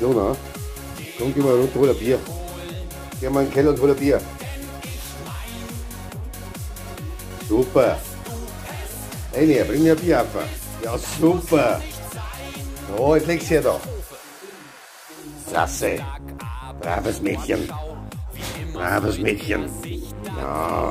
Jona, komm, geh mal runter, hol ein Bier. Geh mal in den Keller und hol ein Bier. Super. Eine, bring mir ein Bier einfach. Ja, super. So, jetzt leg's hier her da. Klasse. Braves Mädchen. Braves Mädchen. Ja.